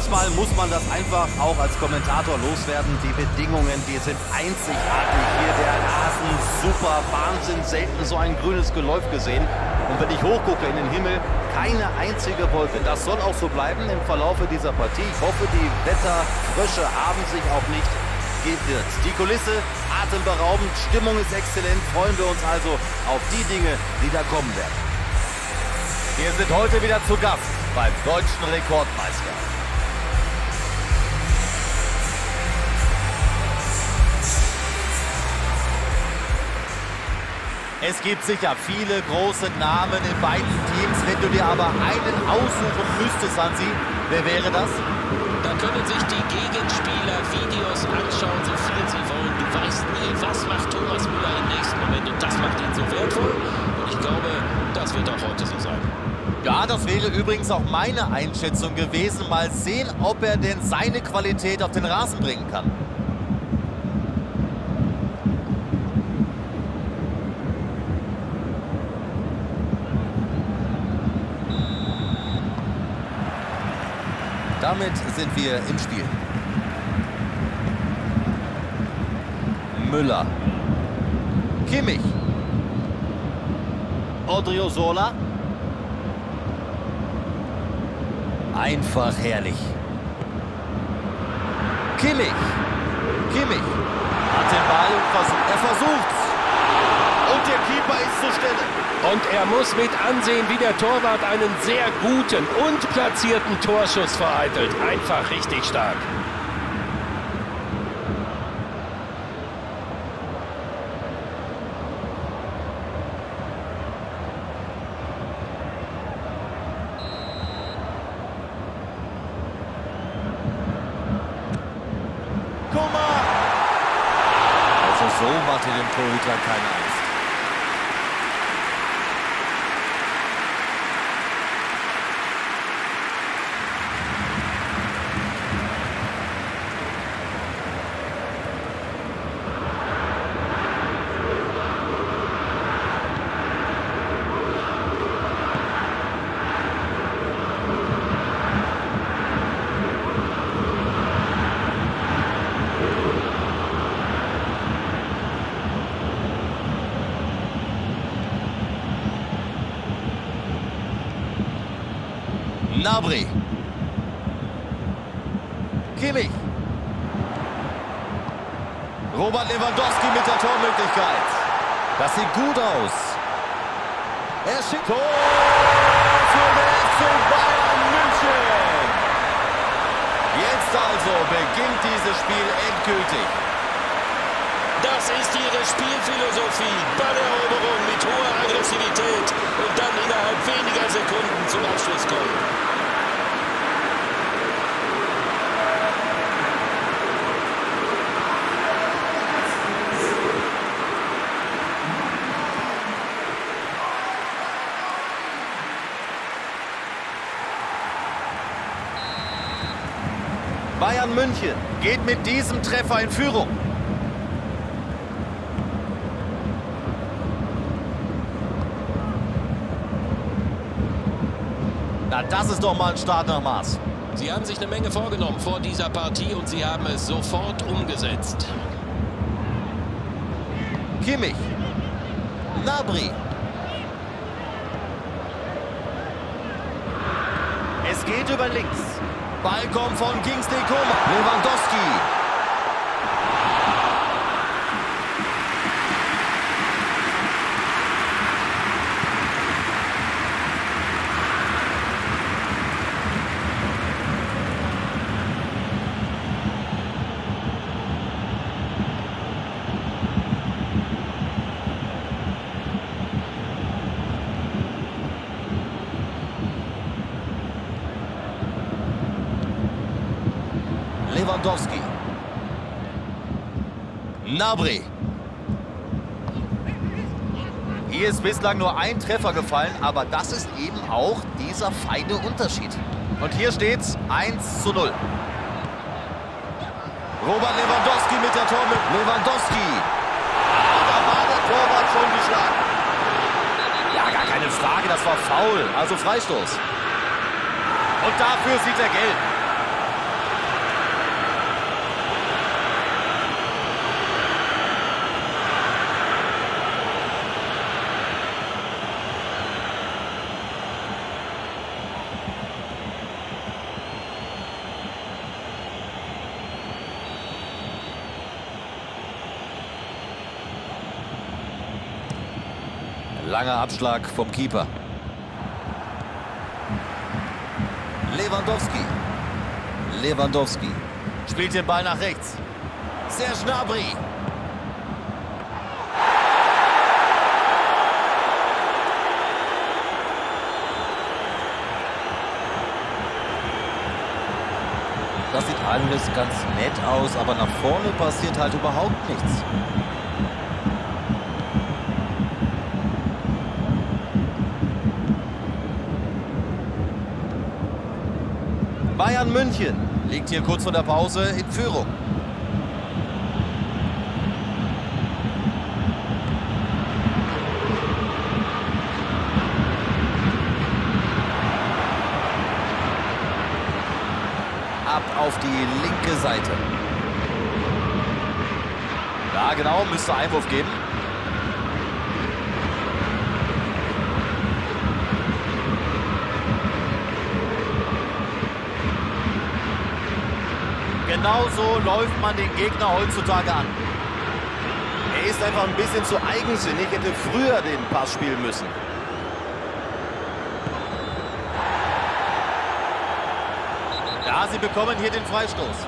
manchmal muss man das einfach auch als Kommentator loswerden. Die Bedingungen, die sind einzigartig hier. Der Rasen super, Wahnsinn, selten so ein grünes Geläuf gesehen. Und wenn ich hochgucke in den Himmel, keine einzige Wolke. Das soll auch so bleiben im Verlaufe dieser Partie. Ich hoffe, die Wetterfrösche haben sich auch nicht gewirkt. Die Kulisse atemberaubend, Stimmung ist exzellent. Freuen wir uns also auf die Dinge, die da kommen werden. Wir sind heute wieder zu Gast beim deutschen Rekordmeister. Es gibt sicher viele große Namen in beiden Teams. Wenn du dir aber einen aussuchen müsstest, Hansi, wer wäre das? Da können sich die Gegenspieler Videos anschauen, so viel sie wollen. Du weißt nie, was macht Thomas Müller im nächsten Moment. Und das macht ihn so wertvoll. Und ich glaube, das wird auch heute so sein. Ja, das wäre übrigens auch meine Einschätzung gewesen. Mal sehen, ob er denn seine Qualität auf den Rasen bringen kann. Damit sind wir im Spiel. Müller. Kimmich. Odriozola. Einfach herrlich. Kimmich. Kimmich. Hat den Ball. Er versucht's. Und der Keeper ist zur Stelle. Und er muss mit ansehen, wie der Torwart einen sehr guten und platzierten Torschuss vereitelt. Einfach richtig stark. Also so macht dem Torhüter keine Angst. Nabri. Kimmich. Robert Lewandowski mit der Tormöglichkeit. Das sieht gut aus. Er schickt Tor für den FC Bayern München. Jetzt also beginnt dieses Spiel endgültig. Das ist ihre Spielphilosophie. Balleroberung mit hoher Aggressivität und dann innerhalb weniger Sekunden zum Abschluss kommen. Bayern München geht mit diesem Treffer in Führung. Na, das ist doch mal ein Start nach Maß. Sie haben sich eine Menge vorgenommen vor dieser Partie und sie haben es sofort umgesetzt. Kimmich. Nabri. Es geht über links. Ball kommt von Kingsley Coman. Lewandowski. Lewandowski. Nabri. Hier ist bislang nur ein Treffer gefallen, aber das ist eben auch dieser feine Unterschied. Und hier steht's 1 zu 0. Robert Lewandowski mit der Tor mit Lewandowski. Da war der Torwart schon geschlagen. Ja, gar keine Frage, das war faul, also Freistoß. Und dafür sieht er gelb. Langer Abschlag vom Keeper. Lewandowski. Lewandowski. Spielt den Ball nach rechts. Serge Gnabry. Das sieht alles ganz nett aus, aber nach vorne passiert halt überhaupt nichts. Bayern München liegt hier kurz vor der Pause in Führung. Ab auf die linke Seite. Ja, genau, müsste Einwurf geben. Genauso läuft man den Gegner heutzutage an. Er ist einfach ein bisschen zu eigensinnig, hätte früher den Pass spielen müssen. Ja, sie bekommen hier den Freistoß.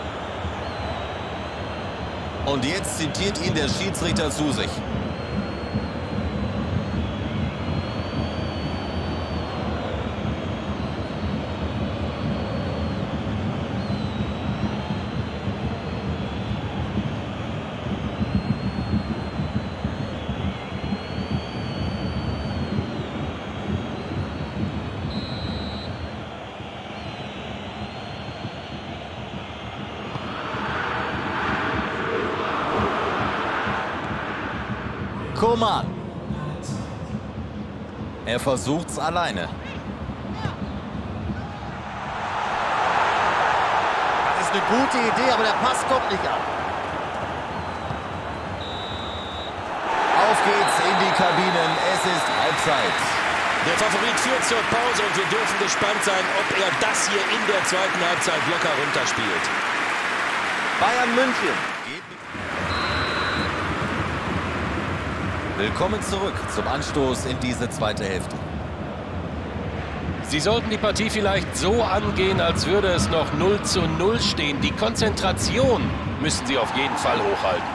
Und jetzt zitiert ihn der Schiedsrichter zu sich. Koman. Er versucht's alleine. Das ist eine gute Idee, aber der Pass kommt nicht an. Auf geht's in die Kabinen. Es ist Halbzeit. Der Favorit führt zur Pause und wir dürfen gespannt sein, ob er das hier in der zweiten Halbzeit locker runterspielt. Bayern München geht Willkommen zurück zum Anstoß in diese zweite Hälfte. Sie sollten die Partie vielleicht so angehen, als würde es noch 0 zu 0 stehen. Die Konzentration müssen Sie auf jeden Fall hochhalten.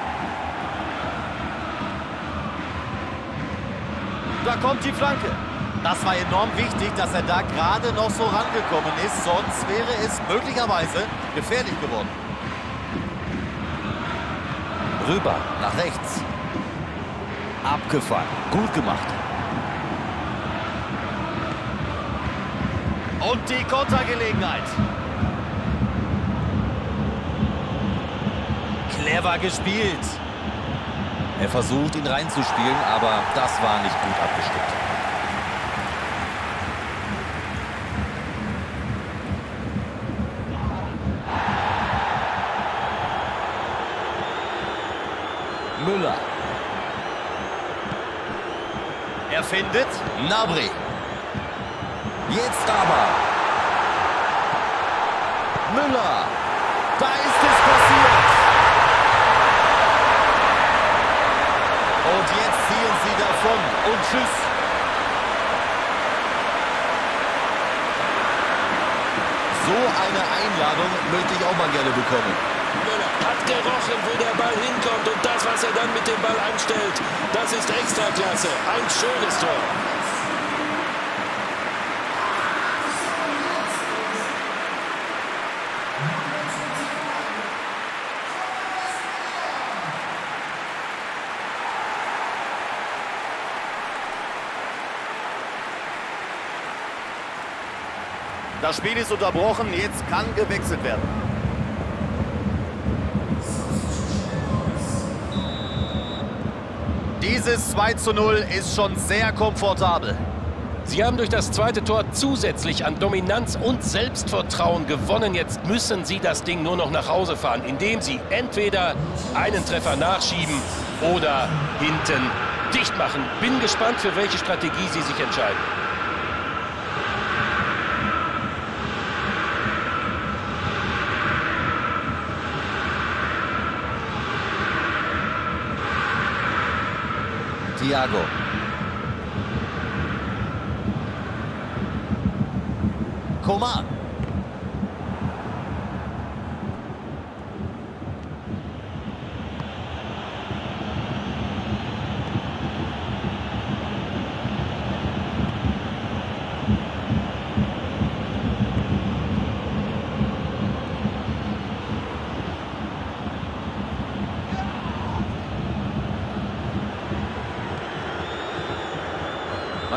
Da kommt die Flanke. Das war enorm wichtig, dass er da gerade noch so rangekommen ist. Sonst wäre es möglicherweise gefährlich geworden. Rüber, nach rechts. Abgefahren. Gut gemacht. Und die Kontergelegenheit. Clever gespielt. Er versucht, ihn reinzuspielen, aber das war nicht gut abgestimmt. Müller. Er findet Nabri. Jetzt aber. Müller. Da ist es passiert. Und jetzt ziehen sie davon. Und tschüss. So eine Einladung möchte ich auch mal gerne bekommen. Hat gerochen, wo der Ball hinkommt und das, was er dann mit dem Ball anstellt, das ist Extraklasse. Ein schönes Tor. Das Spiel ist unterbrochen, jetzt kann gewechselt werden. Dieses 2 zu 0 ist schon sehr komfortabel. Sie haben durch das zweite Tor zusätzlich an Dominanz und Selbstvertrauen gewonnen. Jetzt müssen Sie das Ding nur noch nach Hause fahren, indem Sie entweder einen Treffer nachschieben oder hinten dicht machen. Bin gespannt, für welche Strategie Sie sich entscheiden. Thiago. Coman.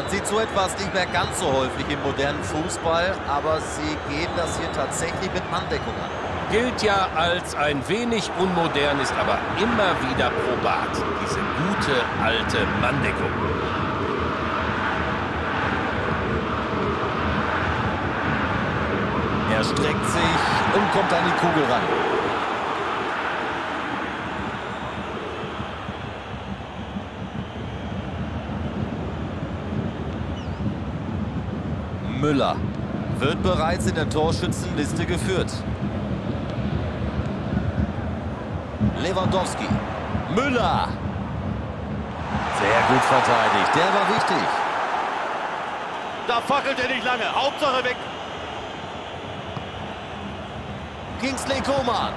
Man sieht so etwas nicht mehr ganz so häufig im modernen Fußball, aber sie gehen das hier tatsächlich mit Manndeckung an. Gilt ja als ein wenig unmodern, ist aber immer wieder probat. Diese gute alte Manndeckung. Er streckt sich und kommt an die Kugel ran. Müller wird bereits in der Torschützenliste geführt. Lewandowski. Müller. Sehr gut verteidigt. Der war wichtig. Da fackelt er nicht lange. Hauptsache weg. Kingsley Coman.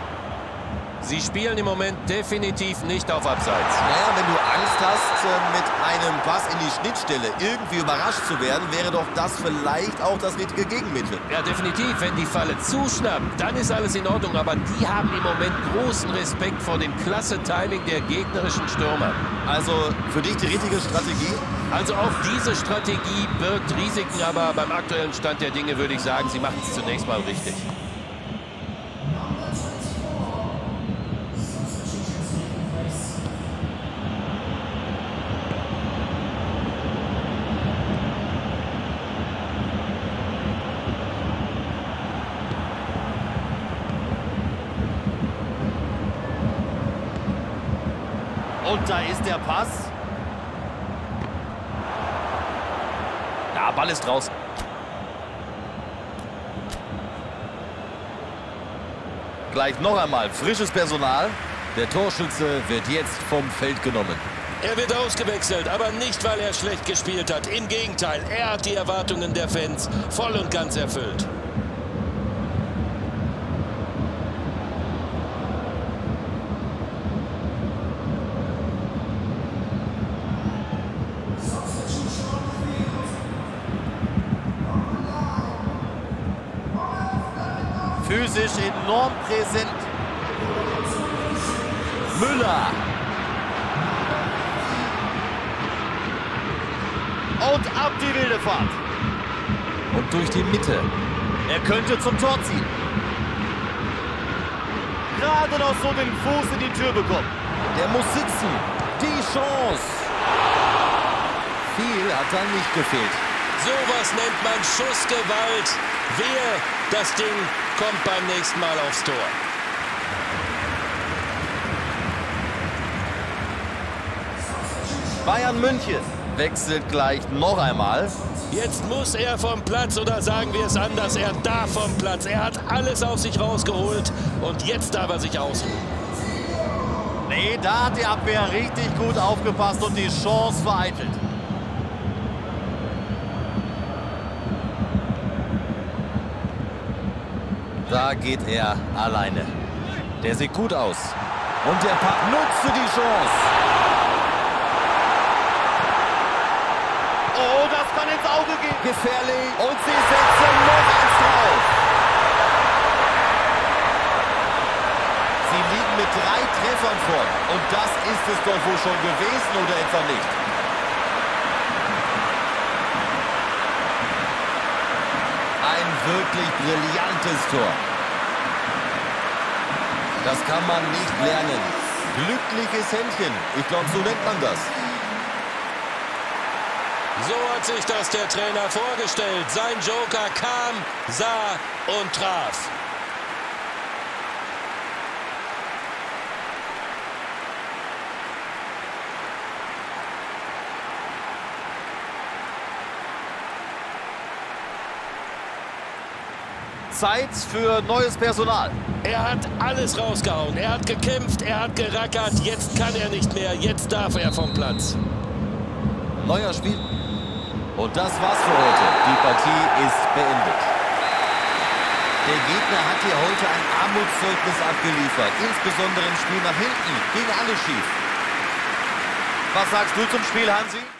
Sie spielen im Moment definitiv nicht auf Abseits. Naja, wenn du Angst hast, äh, mit einem Pass in die Schnittstelle irgendwie überrascht zu werden, wäre doch das vielleicht auch das richtige Gegenmittel. Ja, definitiv. Wenn die Falle zuschnappt, dann ist alles in Ordnung. Aber die haben im Moment großen Respekt vor dem klasse Timing der gegnerischen Stürmer. Also für dich die richtige Strategie? Also auch diese Strategie birgt Risiken, aber beim aktuellen Stand der Dinge würde ich sagen, sie machen es zunächst mal richtig. Und da ist der Pass. Ja, Ball ist draußen. Gleich noch einmal frisches Personal. Der Torschütze wird jetzt vom Feld genommen. Er wird ausgewechselt, aber nicht, weil er schlecht gespielt hat. Im Gegenteil, er hat die Erwartungen der Fans voll und ganz erfüllt. Physisch enorm präsent. Müller. Und ab die wilde Fahrt. Und durch die Mitte. Er könnte zum Tor ziehen. Gerade noch so den Fuß in die Tür bekommen. Der muss sitzen. Die Chance. Viel hat da nicht gefehlt. Sowas nennt man Schussgewalt. Wer das Ding kommt beim nächsten Mal aufs Tor. Bayern München wechselt gleich noch einmal. Jetzt muss er vom Platz oder sagen wir es anders, er darf vom Platz. Er hat alles auf sich rausgeholt und jetzt darf er sich ausruhen. Nee, da hat die Abwehr richtig gut aufgepasst und die Chance vereitelt. Da geht er alleine. Der sieht gut aus. Und der Pack nutzte die Chance. Oh, das kann ins Auge gehen. Gefährlich. Und sie setzen noch eins drauf. Sie liegen mit drei Treffern vor. Und das ist es doch wohl schon gewesen oder etwa nicht? Ein wirklich brillantes Tor. Das kann man nicht lernen. Glückliches Händchen. Ich glaube, so nennt man das. So hat sich das der Trainer vorgestellt. Sein Joker kam, sah und traf. Zeit für neues Personal. Er hat alles rausgehauen. Er hat gekämpft, er hat gerackert. Jetzt kann er nicht mehr. Jetzt darf er vom Platz. Neuer Spiel. Und das war's für heute. Die Partie ist beendet. Der Gegner hat hier heute ein Armutszeugnis abgeliefert. Insbesondere im Spiel nach hinten. Ging alles schief. Was sagst du zum Spiel, Hansi?